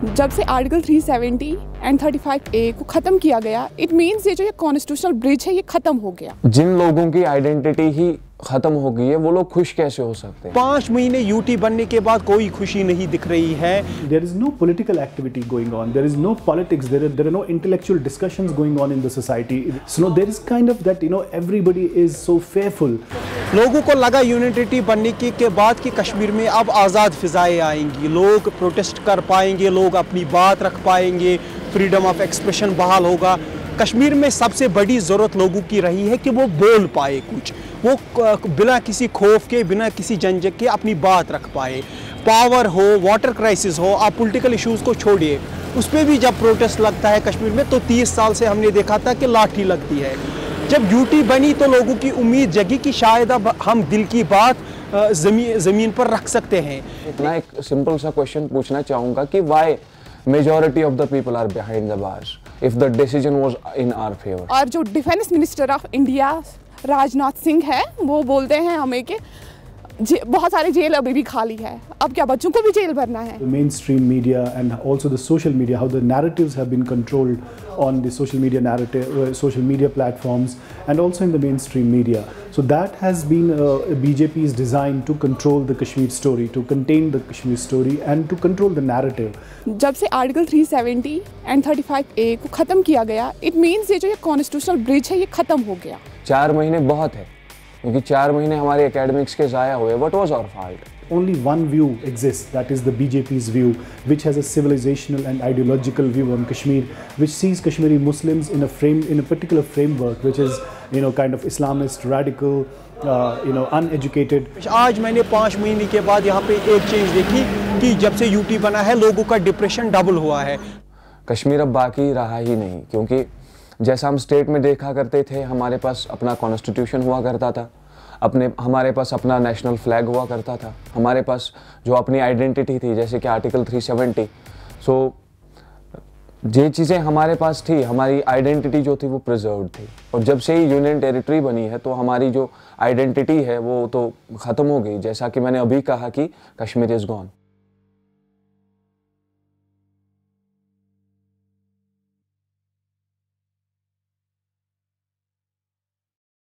जब से article 370 and 35 ए को खत्म किया गया इट मीन्स ये जो ये कॉन्स्टिट्यूशनल ब्रिज है ये खत्म हो गया। जिन लोगों की आइडेंटिटी ही खत्म हो गई है वो लोग खुश कैसे हो सकते हैं? पाँच महीने यूटी बनने के बाद कोई खुशी नहीं दिख रही है। There is no political activity going on there is no politics there there no intellectual discussion going on in the so no there is kind of that you know everybody is so fearful लोगों को लगा unity बनने के, के बाद कि कश्मीर में अब आज़ाद फिजाएँ आएँगी। लोग प्रोटेस्ट कर पाएँगे लोग अपनी बात रख पाएँगे फ्रीडम ऑफ़ एक्सप्रेशन बहाल होगा। कश्मीर में सबसे बड़ी ज़रूरत लोगों की रही है कि वो बोल पाए कुछ। वो बिना किसी खौफ के बिना किसी झंझट के अपनी बात रख पाए। पावर हो वाटर क्राइसिस हो आप पॉलिटिकल इश्यूज़ को छोड़िए। उस पर भी जब प्रोटेस्ट लगता है कश्मीर में तो 30 साल से हमने देखा था कि लाठी लगती है। जब यूटी बनी तो लोगों की उम्मीद जगी कि शायद अब हम दिल की बात जमी, ज़मीन ज़मीन पर रख सकते हैं। इतना एक सिंपल सा क्वेश्चन पूछना चाहूँगा कि why majority of the people are behind the bars if the decision was in our favour और जो defence minister of India Rajnath Singh है वो बोलते हैं हमें कि बहुत सारे जेल अभी भी खाली है। अब क्या बच्चों को भी जेल भरना है? Mainstream media and also the social media how the narrative controlled on the social media social media platforms and also in the mainstream media so that has been BJP is design to control the Kashmir story to contain the Kashmir story and to control the narrative जब से article 370 and 35 ए को खत्म किया गया it means ये जो constitutional bridge है ये खत्म हो गया। चार महीने बहुत है। क्योंकि चार महीने हमारे एकेडमिक्स के ज़ाया हुए what was our fault Only one view exists, that is the BJP's view, which has a civilizational and ideological view on Kashmir, which sees Kashmiri Muslims in a frame, in a particular framework, which is, you know, kind of Islamist, radical, uh, you know, uneducated. आज मैंने पाँच महीने के बाद यहाँ पे एक change देखी कि जब से यूटी बना है लोगों का डिप्रेशन डबल हुआ है कश्मीर अब बाकी रहा ही नहीं क्योंकि जैसा हम स्टेट में देखा करते थे, हमारे पास अपना कॉन्स्टिट्यूशन हुआ करता था। अपने, हमारे पास अपना नेशनल फ्लैग हुआ करता था। हमारे पास जो अपनी आइडेंटिटी थी, जैसे कि आर्टिकल 370 सो ये चीज़ें हमारे पास थी, हमारी आइडेंटिटी जो थी वो प्रिजर्व थी। और जब से ही यूनियन टेरिटरी बनी है तो हमारी जो आइडेंटिटी है, वो तो ख़त्म हो गई। जैसा कि मैंने अभी कहा कि कश्मीर इज़ गॉन